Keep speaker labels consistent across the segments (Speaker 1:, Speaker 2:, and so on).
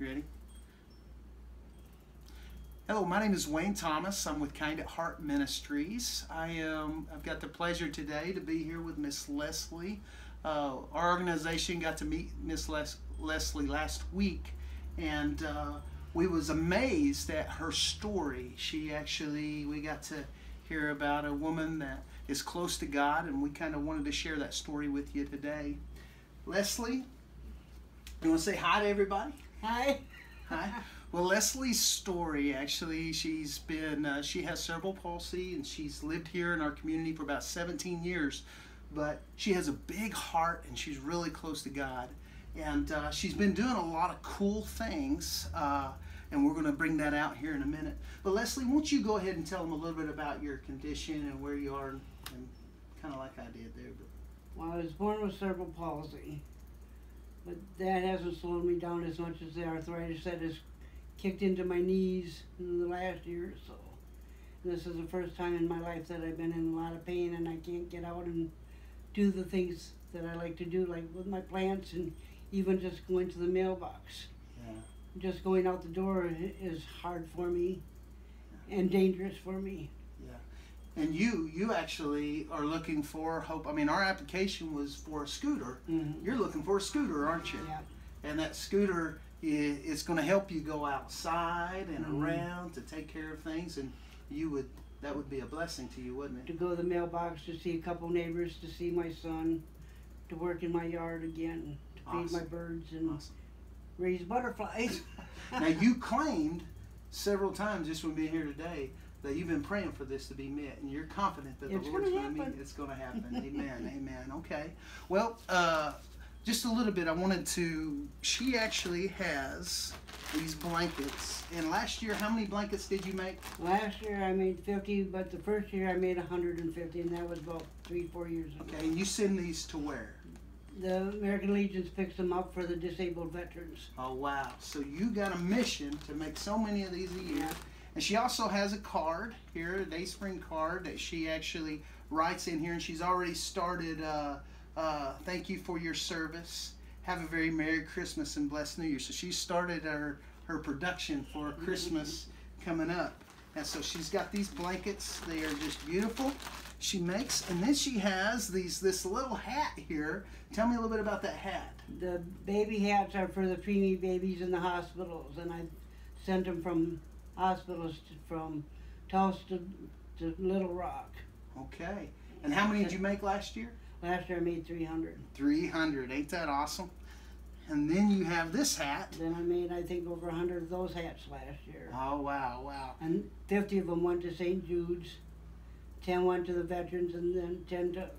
Speaker 1: You ready? Hello, my name is Wayne Thomas. I'm with Kind at Heart Ministries. I am. I've got the pleasure today to be here with Miss Leslie. Uh, our organization got to meet Miss Les- Leslie last week, and uh, we was amazed at her story. She actually, we got to hear about a woman that is close to God, and we kind of wanted to share that story with you today. Leslie, you want to say hi to everybody?
Speaker 2: Hi.
Speaker 1: Hi. Well, Leslie's story actually, she's been, uh, she has cerebral palsy and she's lived here in our community for about 17 years. But she has a big heart and she's really close to God. And uh, she's been doing a lot of cool things. Uh, and we're going to bring that out here in a minute. But Leslie, won't you go ahead and tell them a little bit about your condition and where you are, and, kind of like I did there. But
Speaker 2: Well, I was born with cerebral palsy, but that hasn't slowed me down as much as the arthritis that has kicked into my knees in the last year or so. And this is the first time in my life that I've been in a lot of pain and I can't get out and do the things that I like to do, like with my plants and even just going to the mailbox.
Speaker 1: yeah.
Speaker 2: Just going out the door is hard for me and dangerous for me.
Speaker 1: And you, you actually are looking for hope. I mean, our application was for a scooter.
Speaker 2: Mm-hmm.
Speaker 1: You're looking for a scooter, aren't you?
Speaker 2: Yeah.
Speaker 1: And that scooter is, going to help you go outside and
Speaker 2: Mhm.
Speaker 1: around to take care of things, and you would that would be a blessing to you, wouldn't it?
Speaker 2: to go to the mailbox to see a couple neighbors, to see my son, to work in my yard again, to feed my birds and
Speaker 1: Awesome.
Speaker 2: raise butterflies.
Speaker 1: now you claimed several times just when being here today that you've been praying for this to be met, and you're confident that
Speaker 2: It's
Speaker 1: the Lord's going meet. It's going to happen. Amen. Amen. Okay. Well, uh, just a little bit. I wanted to. She actually has these blankets. And last year, how many blankets did you make?
Speaker 2: Last year I made 50, but the first year I made 150, and that was about three, four years ago.
Speaker 1: Okay. And you send these to where?
Speaker 2: The American Legions picks them up for the disabled veterans.
Speaker 1: Oh wow! So you got a mission to make so many of these a year.
Speaker 2: Yeah.
Speaker 1: And she also has a card here, a Dayspring card that she actually writes in here, and she's already started. Uh, uh, thank you for your service. Have a very merry Christmas and blessed New Year. So she started her her production for Christmas coming up, and so she's got these blankets. They are just beautiful. She makes, and then she has these this little hat here. Tell me a little bit about that hat.
Speaker 2: The baby hats are for the preemie babies in the hospitals, and I sent them from hospitals to, from Tulsa to, Little Rock.
Speaker 1: Okay. And how many did you make last year?
Speaker 2: Last year I made 300.
Speaker 1: 300. Ain't that awesome? And then you have this hat.
Speaker 2: Then I made, I think, over 100 of those hats last year.
Speaker 1: Oh, wow, wow.
Speaker 2: And 50 of them went to St. Jude's, 10 went to the veterans, and then 10 to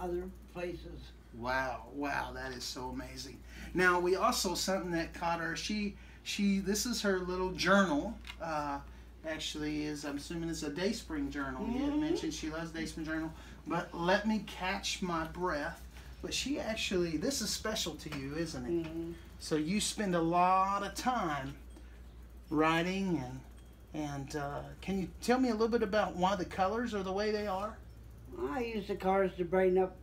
Speaker 2: other places.
Speaker 1: Wow, wow, that is so amazing. Now, we also, something that caught her, she, she, this is her little journal. Uh, actually is, I'm assuming it's a Dayspring journal. You had
Speaker 2: Mhm.
Speaker 1: mentioned she loves Dayspring journal. But let me catch my breath. But she actually, this is special to you, isn't it?
Speaker 2: Mhm.
Speaker 1: So you spend a lot of time writing and and uh, can you tell me a little bit about why the colors are the way they are?
Speaker 2: I use the cards to brighten up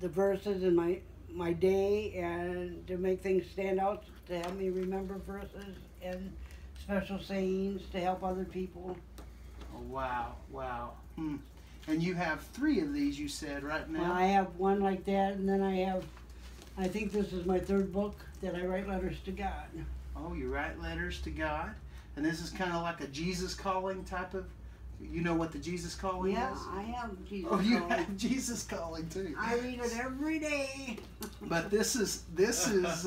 Speaker 2: the verses in my my day and to make things stand out, to help me remember verses and special sayings to help other people.
Speaker 1: Oh, wow, wow. Hmm. And you have three of these, you said, right now.
Speaker 2: Well, I have one like that, and then I have, I think this is my third book that I write letters to God.
Speaker 1: Oh, you write letters to God, and this is kind of like a Jesus calling type of. You know what the Jesus calling
Speaker 2: Yeah,
Speaker 1: is?
Speaker 2: I have Jesus.
Speaker 1: Oh, you
Speaker 2: calling.
Speaker 1: have Jesus calling too.
Speaker 2: I read it every day.
Speaker 1: But this is this is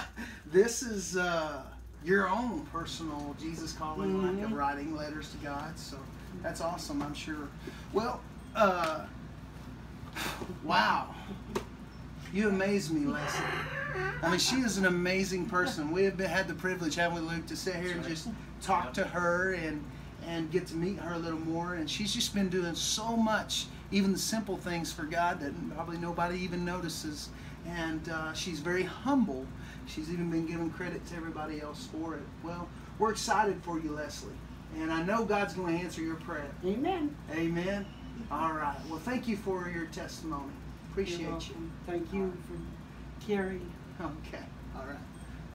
Speaker 1: this is uh, your own personal Jesus calling, like of
Speaker 2: Mhm.
Speaker 1: writing letters to God. So that's awesome, I'm sure. Well, uh, wow, you amaze me, Leslie. I mean, she is an amazing person. We have been, had the privilege, haven't we, Luke, to sit here and just talk to her and and get to meet her a little more. And she's just been doing so much, even the simple things for God that probably nobody even notices. And uh, she's very humble. She's even been giving credit to everybody else for it. Well, we're excited for you, Leslie. And I know God's going to answer your prayer.
Speaker 2: Amen.
Speaker 1: Amen. All right. Well, thank you for your testimony. Appreciate you.
Speaker 2: Thank you for caring.
Speaker 1: Okay. All right.